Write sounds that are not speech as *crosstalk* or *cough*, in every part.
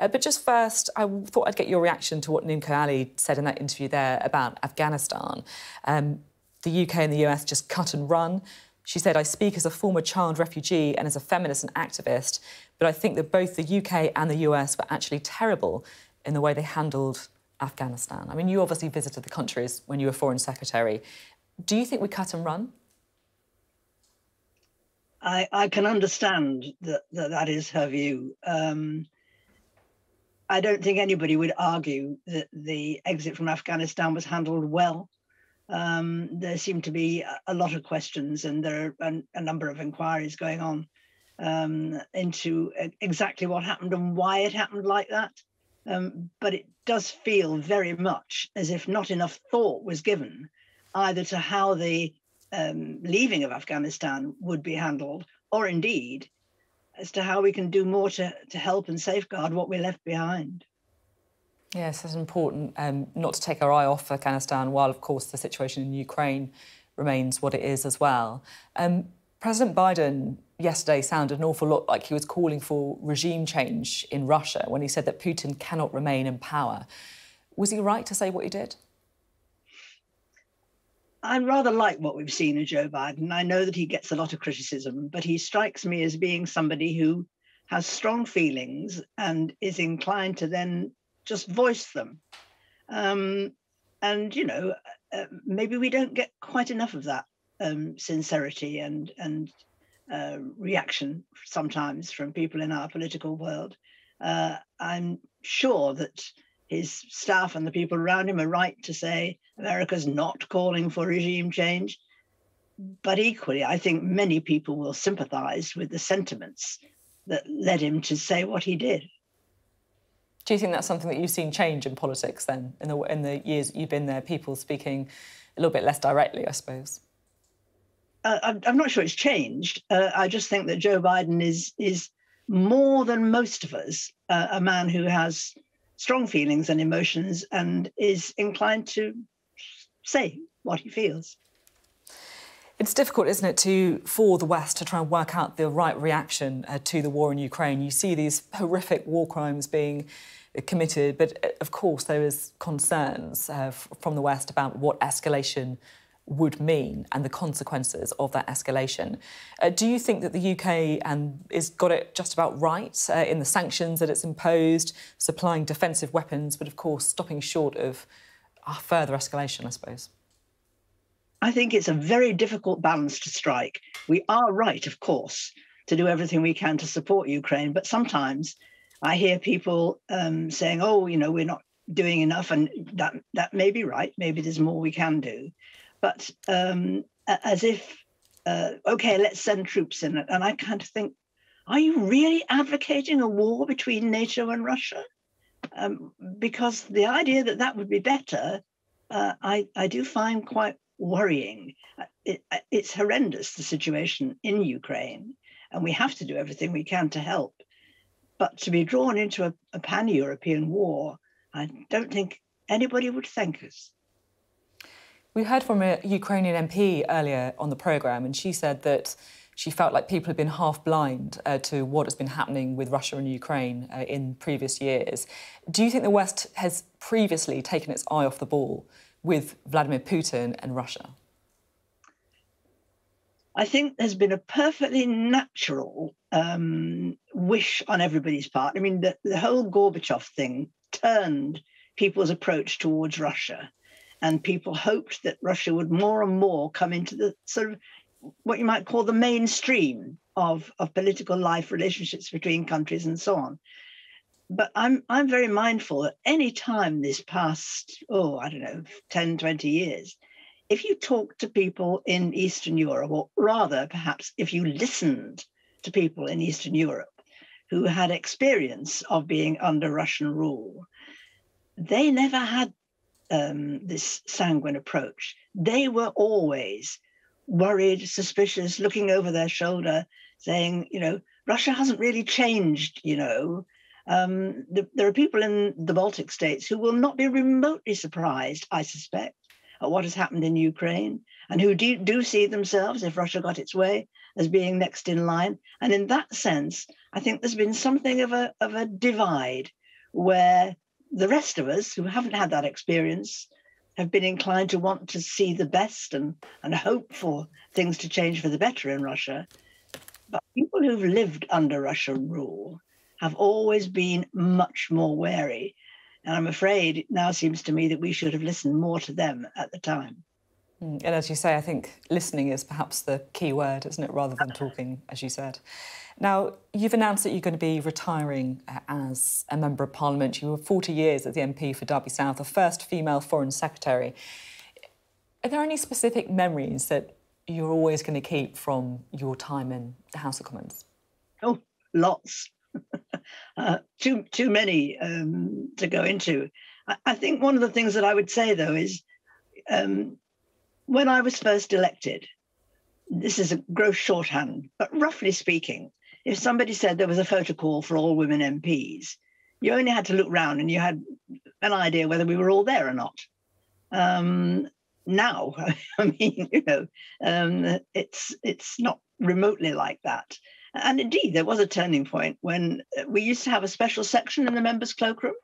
Uh, but just first, I thought I'd get your reaction to what Nimco Ali said in that interview there about Afghanistan. Um, the UK and the US just cut and run. She said, I speak as a former child refugee and as a feminist and activist, but I think that both the UK and the US were actually terrible in the way they handled Afghanistan. I mean, you obviously visited the countries when you were Foreign Secretary. Do you think we cut and run? I, I can understand that, that that is her view. Um, I don't think anybody would argue that the exit from Afghanistan was handled well. Um, there seem to be a lot of questions, and there are a, number of inquiries going on um, into exactly what happened and why it happened like that. Um, but it does feel very much as if not enough thought was given either to how the um, leaving of Afghanistan would be handled, or indeed as to how we can do more to, to help and safeguard what we left behind. Yes, it's important um, not to take our eye off Afghanistan while, of course, the situation in Ukraine remains what it is as well. Um, President Biden yesterday sounded an awful lot like he was calling for regime change in Russia when he said that Putin cannot remain in power. Was he right to say what he did? I rather like what we've seen in Joe Biden. I know that he gets a lot of criticism, but he strikes me as being somebody who has strong feelings and is inclined to then just voice them. Um, and you know, uh, maybe we don't get quite enough of that um, sincerity and and uh, reaction sometimes from people in our political world. Uh, I'm sure that his staff and the people around him are right to say America's not calling for regime change. But equally, I think many people will sympathize with the sentiments that led him to say what he did. Do you think that's something that you've seen change in politics then, in the, in the years you've been there, people speaking a little bit less directly, I suppose? Uh, I'm, I'm, not sure it's changed. Uh, I just think that Joe Biden is is more than most of us uh, a man who has strong feelings and emotions and is inclined to say what he feels. It's difficult, isn't it, to for the West to try and work out the right reaction uh, to the war in Ukraine. You see these horrific war crimes being committed, but uh, of course there is concerns uh, from the West about what escalation would mean and the consequences of that escalation. Uh, do you think that the UK and is got it just about right uh, in the sanctions that it's imposed, supplying defensive weapons, but of course stopping short of uh, further escalation, I suppose? I think it's a very difficult balance to strike. We are right, of course, to do everything we can to support Ukraine, but sometimes I hear people um, saying, "Oh, you know, we're not doing enough," and that that may be right. Maybe there's more we can do but um, as if, uh, okay, let's send troops in. And I kind of think, are you really advocating a war between NATO and Russia? Um, because the idea that that would be better, uh, I, I do find quite worrying. Uh, it, uh, it's horrendous, the situation in Ukraine, and we have to do everything we can to help. But to be drawn into a, a pan European war, I don't think anybody would thank us. We heard from a Ukrainian MP earlier on the programme, and she said that she felt like people had been half blind uh, to what has been happening with Russia and Ukraine uh, in previous years. Do you think the West has previously taken its eye off the ball with Vladimir Putin and Russia? I think there's been a perfectly natural um, wish on everybody's part. I mean, the, the whole Gorbachev thing turned people's approach towards Russia and people hoped that Russia would more and more come into the sort of what you might call the mainstream of, of political life, relationships between countries, and so on. But I'm I'm very mindful that any time this past, oh, I don't know, 10, 20 years, if you talk to people in Eastern Europe, or rather perhaps if you listened to people in Eastern Europe who had experience of being under Russian rule, they never had um, this sanguine approach. They were always worried, suspicious, looking over their shoulder, saying, you know, Russia hasn't really changed, you know. Um, the, there are people in the Baltic states who will not be remotely surprised, I suspect, at what has happened in Ukraine, and who do, do see themselves, if Russia got its way, as being next in line. And in that sense, I think there's been something of a, of a divide where the rest of us who haven't had that experience have been inclined to want to see the best and, and hope for things to change for the better in Russia. But people who've lived under Russian rule have always been much more wary. And I'm afraid it now seems to me that we should have listened more to them at the time. Hmm, and as you say, I think listening is perhaps the key word, isn't it, rather than talking, as you said. Now, you've announced that you're going to be retiring uh, as a Member of Parliament. You were 40 years as the MP for Derby South, the first female Foreign Secretary. Are there any specific memories that you're always going to keep from your time in the House of Commons? Oh, lots. *laughs* uh, too too many um, to go into. I, I, think one of the things that I would say though is um, when I was first elected, this is a gross shorthand, but roughly speaking, if somebody said there was a photo call for all women MPs, you only had to look round and you had an idea whether we were all there or not. Um, now, *laughs* I mean, you know, um, it's it's not remotely like that. And indeed, there was a turning point when we used to have a special section in the members' cloakroom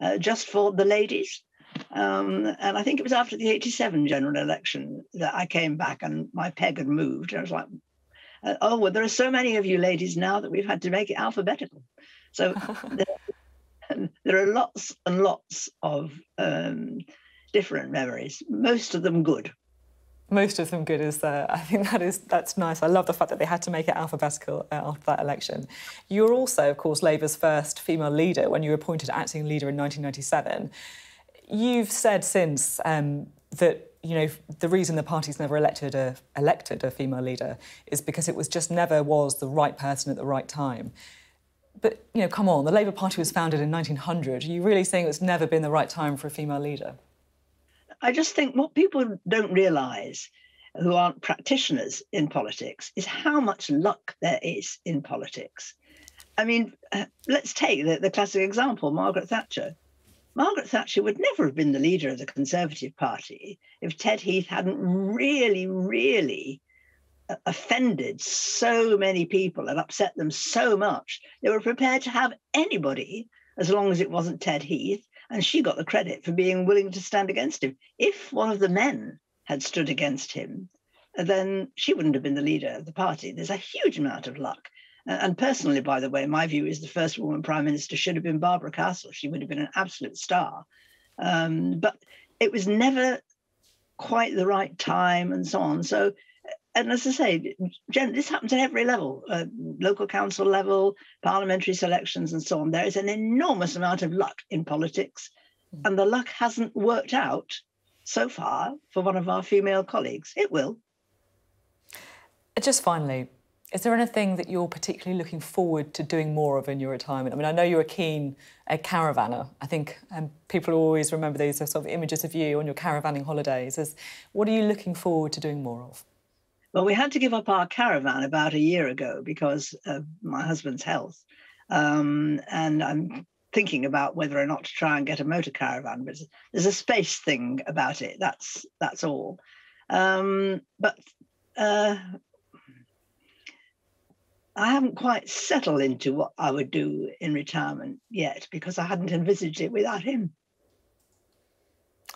uh, just for the ladies. Um, and I think it was after the 87 general election that I came back and my peg had moved. And I was like, uh, oh, well, there are so many of you ladies now that we've had to make it alphabetical. So *laughs* there, there, are lots and lots of um, different memories, most of them good. Most of them good is there. I think that is that's nice. I love the fact that they had to make it alphabetical uh, after that election. You were also, of course, Labour's first female leader when you were appointed acting leader in 1997 you've said since um, that you know the reason the party's never elected a elected a female leader is because it was just never was the right person at the right time. But you know, come on, the Labour Party was founded in 1900. Are you really saying it's never been the right time for a female leader? I just think what people don't realise who aren't practitioners in politics is how much luck there is in politics. I mean, uh, let's take the, the classic example Margaret Thatcher. Margaret Thatcher would never have been the leader of the Conservative Party if Ted Heath hadn't really, really uh, offended so many people and upset them so much. They were prepared to have anybody as long as it wasn't Ted Heath. And she got the credit for being willing to stand against him. If one of the men had stood against him, then she wouldn't have been the leader of the party. There's a huge amount of luck. And personally, by the way, my view is the first woman prime minister should have been Barbara Castle. She would have been an absolute star. Um, but it was never quite the right time and so on. So, and as I say, this happens at every level uh, local council level, parliamentary selections, and so on. There is an enormous amount of luck in politics, hmm. and the luck hasn't worked out so far for one of our female colleagues. It will. Just finally, is there anything that you're particularly looking forward to doing more of in your retirement? I mean, I know you're a keen a caravanner. I think um, people always remember these sort of images of you on your caravanning holidays. Is, what are you looking forward to doing more of? Well, we had to give up our caravan about a year ago because of my husband's health. Um, and I'm thinking about whether or not to try and get a motor caravan, but there's a space thing about it. That's that's all. Um, but uh, I haven't quite settled into what I would do in retirement yet because I hadn't envisaged it without him.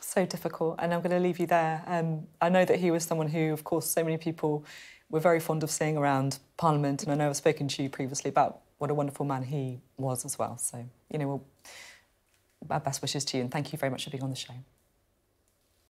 So difficult, and I'm going to leave you there. Um, I know that he was someone who, of course, so many people were very fond of seeing around Parliament, and I know I've spoken to you previously about what a wonderful man he was as well. So, you know, well, our best wishes to you, and thank you very much for being on the show.